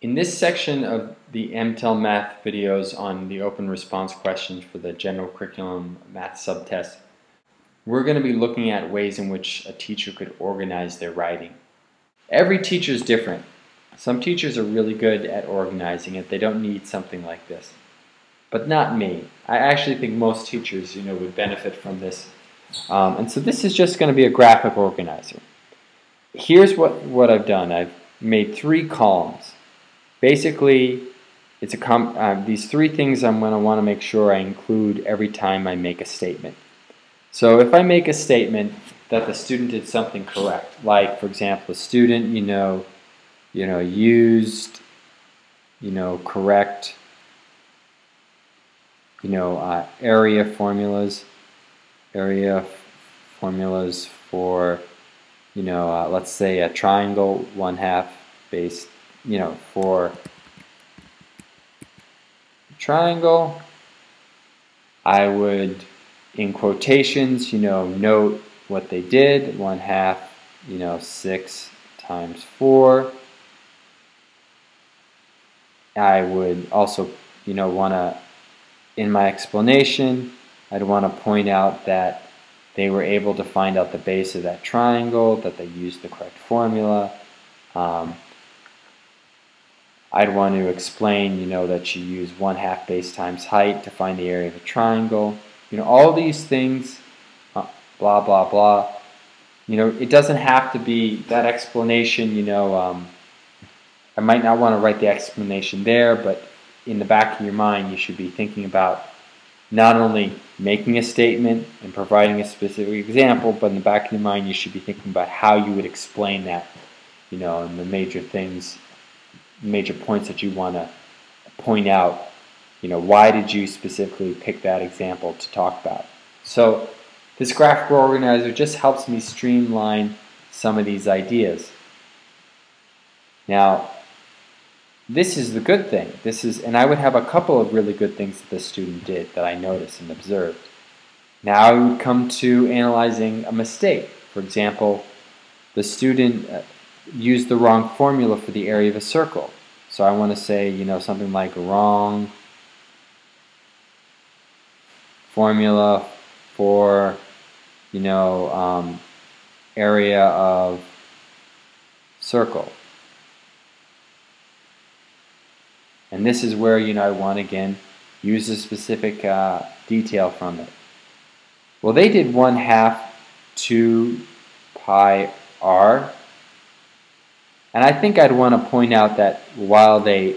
In this section of the MTEL math videos on the open response questions for the general curriculum math subtest, we're going to be looking at ways in which a teacher could organize their writing. Every teacher is different. Some teachers are really good at organizing it. They don't need something like this. But not me. I actually think most teachers, you know, would benefit from this. Um, and so this is just going to be a graphic organizer here's what, what I've done. I've made three columns. Basically, it's a uh, these three things I'm going to want to make sure I include every time I make a statement. So if I make a statement that the student did something correct, like for example, a student, you know, you know, used, you know, correct, you know, uh, area formulas, area formulas for you know, uh, let's say a triangle one half base, you know, for triangle, I would, in quotations, you know, note what they did, one half, you know, six times four. I would also, you know, want to, in my explanation, I'd want to point out that they were able to find out the base of that triangle, that they used the correct formula. Um, I'd want to explain, you know, that you use 1 half base times height to find the area of a triangle. You know, all these things, uh, blah, blah, blah. You know, it doesn't have to be that explanation, you know, um, I might not want to write the explanation there, but in the back of your mind, you should be thinking about not only making a statement and providing a specific example, but in the back of your mind, you should be thinking about how you would explain that, you know, and the major things, major points that you want to point out. You know, why did you specifically pick that example to talk about? So, this graphical organizer just helps me streamline some of these ideas. Now, this is the good thing. This is, and I would have a couple of really good things that the student did that I noticed and observed. Now I would come to analyzing a mistake. For example, the student uh, used the wrong formula for the area of a circle. So I want to say, you know, something like wrong formula for, you know, um, area of circle. And this is where, you know, I want, again, use a specific uh, detail from it. Well, they did 1 half 2 pi r. And I think I'd want to point out that while they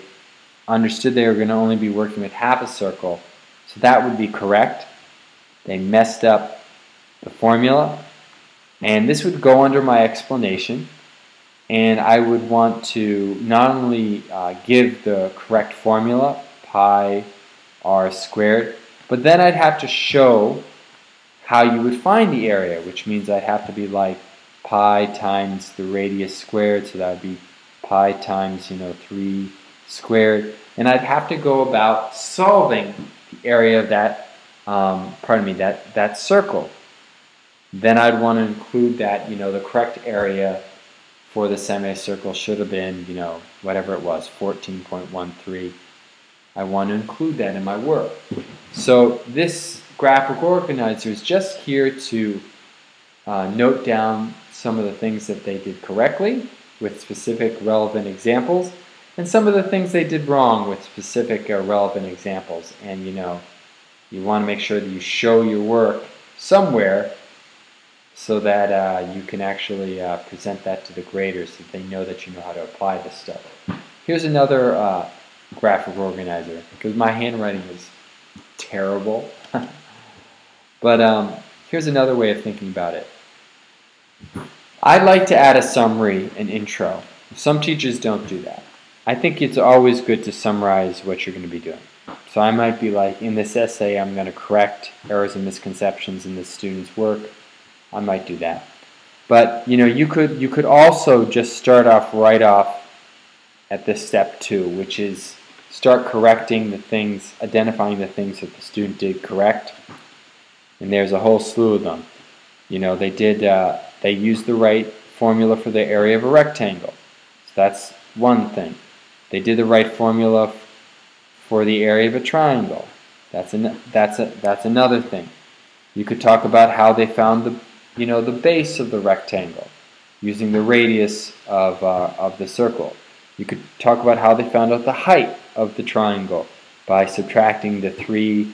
understood they were going to only be working with half a circle, so that would be correct. They messed up the formula. And this would go under my explanation and I would want to not only uh, give the correct formula, pi r squared, but then I'd have to show how you would find the area, which means I'd have to be like pi times the radius squared, so that would be pi times, you know, 3 squared. And I'd have to go about solving the area of that, um, pardon me, that, that circle. Then I'd want to include that, you know, the correct area for the semicircle should have been, you know, whatever it was, 14.13. I want to include that in my work. So this graphic organizer is just here to uh, note down some of the things that they did correctly with specific relevant examples and some of the things they did wrong with specific uh, relevant examples. And you know, you want to make sure that you show your work somewhere so that uh, you can actually uh, present that to the graders so they know that you know how to apply this stuff. Here's another uh, graphic organizer because my handwriting is terrible. but um, here's another way of thinking about it. I'd like to add a summary, an intro. Some teachers don't do that. I think it's always good to summarize what you're going to be doing. So I might be like, in this essay, I'm going to correct errors and misconceptions in the student's work. I might do that. But you know, you could you could also just start off right off at this step two, which is start correcting the things, identifying the things that the student did correct. And there's a whole slew of them. You know, they did uh, they used the right formula for the area of a rectangle. So that's one thing. They did the right formula for the area of a triangle. That's an, that's a, that's another thing. You could talk about how they found the you know the base of the rectangle using the radius of uh, of the circle. You could talk about how they found out the height of the triangle by subtracting the three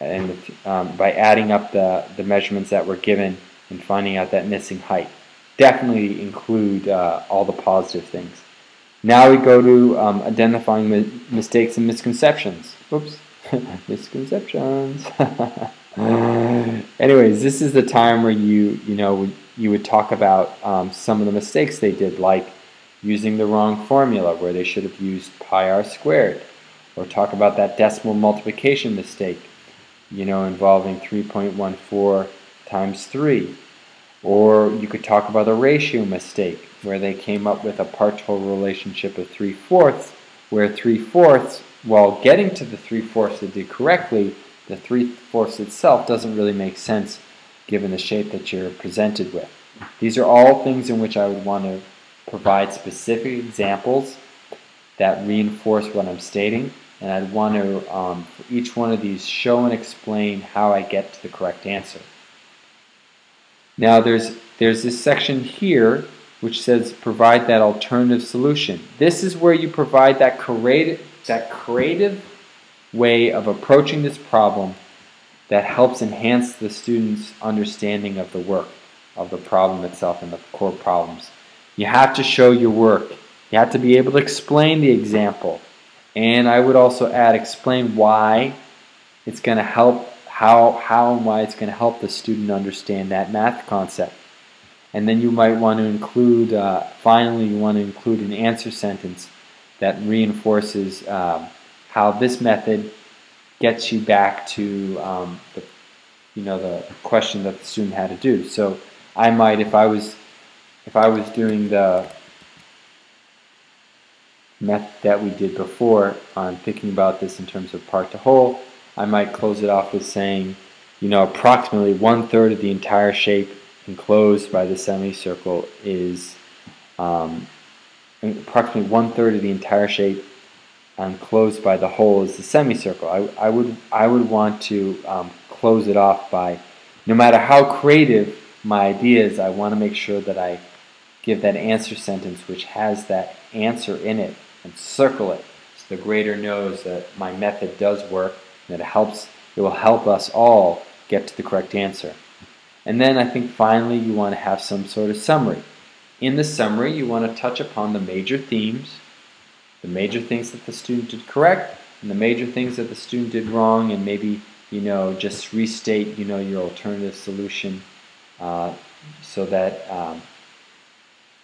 and um, by adding up the, the measurements that were given and finding out that missing height. Definitely include uh, all the positive things. Now we go to um, identifying mi mistakes and misconceptions. Oops, misconceptions. Anyways, this is the time where you you know you would talk about um, some of the mistakes they did, like using the wrong formula where they should have used pi r squared, or talk about that decimal multiplication mistake, you know, involving 3.14 times 3. Or you could talk about a ratio mistake where they came up with a part-total relationship of 3 fourths, where 3 fourths, while getting to the 3 fourths they did correctly, the 3 fourths itself doesn't really make sense given the shape that you're presented with. These are all things in which I would want to provide specific examples that reinforce what I'm stating and I'd want to, um, for each one of these, show and explain how I get to the correct answer. Now there's, there's this section here which says provide that alternative solution. This is where you provide that creative, that creative way of approaching this problem that helps enhance the student's understanding of the work, of the problem itself and the core problems. You have to show your work. You have to be able to explain the example. And I would also add explain why it's going to help, how, how and why it's going to help the student understand that math concept. And then you might want to include, uh, finally you want to include an answer sentence that reinforces um, how this method gets you back to um, the, you know, the question that the student had to do. So I might, if I was, if I was doing the method that we did before on thinking about this in terms of part to whole, I might close it off with saying, you know, approximately one third of the entire shape enclosed by the semicircle is um, approximately one third of the entire shape enclosed by the hole is the semicircle. I, I would I would want to um, close it off by, no matter how creative my idea is, I want to make sure that I give that answer sentence which has that answer in it and circle it so the grader knows that my method does work that it helps it will help us all get to the correct answer. And then I think finally you want to have some sort of summary. In the summary you want to touch upon the major themes, the major things that the student did correct, and the major things that the student did wrong, and maybe you know just restate you know your alternative solution uh, so that um,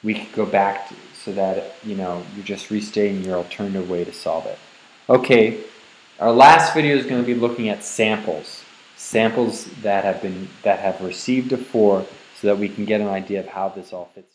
we could go back to, so that you know you're just restating your alternative way to solve it. Okay, our last video is going to be looking at samples, samples that have been that have received a four, so that we can get an idea of how this all fits.